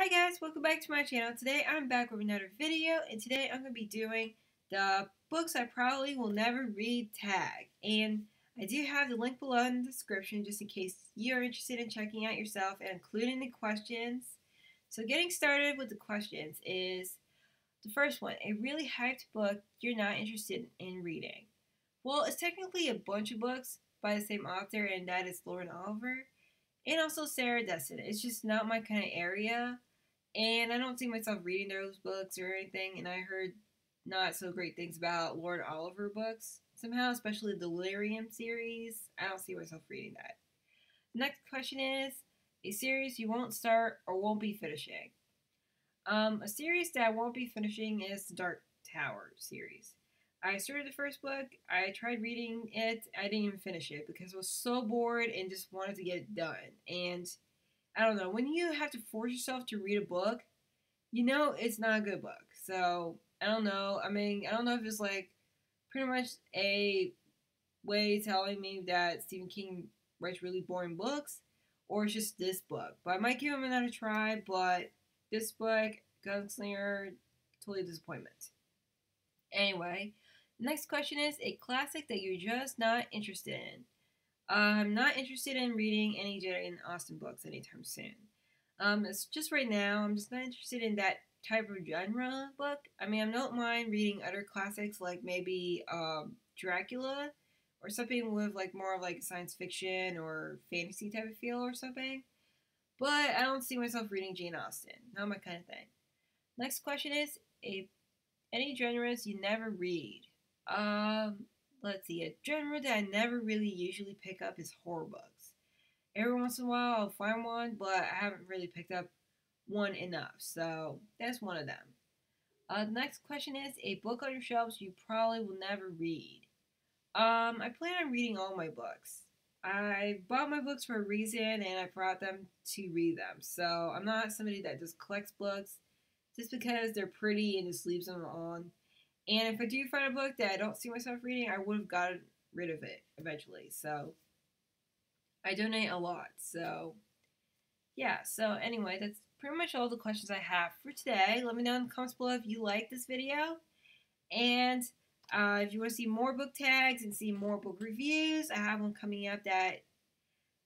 Hi guys, welcome back to my channel. Today I'm back with another video and today I'm going to be doing the books I probably will never read tag. And I do have the link below in the description just in case you're interested in checking out yourself and including the questions. So getting started with the questions is the first one, a really hyped book you're not interested in reading. Well, it's technically a bunch of books by the same author and that is Lauren Oliver and also Sarah Dessen. It's just not my kind of area, and I don't see myself reading those books or anything. And I heard not so great things about Lauren Oliver books somehow, especially the Delirium series. I don't see myself reading that. Next question is a series you won't start or won't be finishing. Um, a series that I won't be finishing is the Dark Tower series. I started the first book. I tried reading it. I didn't even finish it because I was so bored and just wanted to get it done. And I don't know, when you have to force yourself to read a book, you know it's not a good book. So I don't know. I mean, I don't know if it's like pretty much a way telling me that Stephen King writes really boring books or it's just this book. But I might give him another try, but this book, Gunslinger, totally disappointment. Anyway, Next question is a classic that you're just not interested in. I'm not interested in reading any Jane Austen books anytime soon. Um, it's just right now, I'm just not interested in that type of genre book. I mean, I don't mind reading other classics like maybe um, Dracula or something with like more of like science fiction or fantasy type of feel or something. But I don't see myself reading Jane Austen. Not my kind of thing. Next question is a any genres you never read. Um, let's see, a genre that I never really usually pick up is horror books. Every once in a while I'll find one, but I haven't really picked up one enough. So that's one of them. Uh, the next question is a book on your shelves you probably will never read. Um, I plan on reading all my books. I bought my books for a reason and I brought them to read them. So I'm not somebody that just collects books just because they're pretty and just leaves them on. And if I do find a book that I don't see myself reading, I would have gotten rid of it eventually. So I donate a lot. So yeah, so anyway, that's pretty much all the questions I have for today. Let me know in the comments below if you like this video. And uh, if you want to see more book tags and see more book reviews, I have one coming up that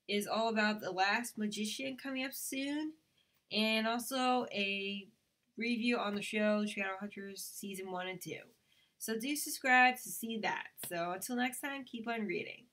is all about The Last Magician coming up soon. And also a review on the show Shadowhunters Season 1 and 2. So do subscribe to see that. So until next time, keep on reading.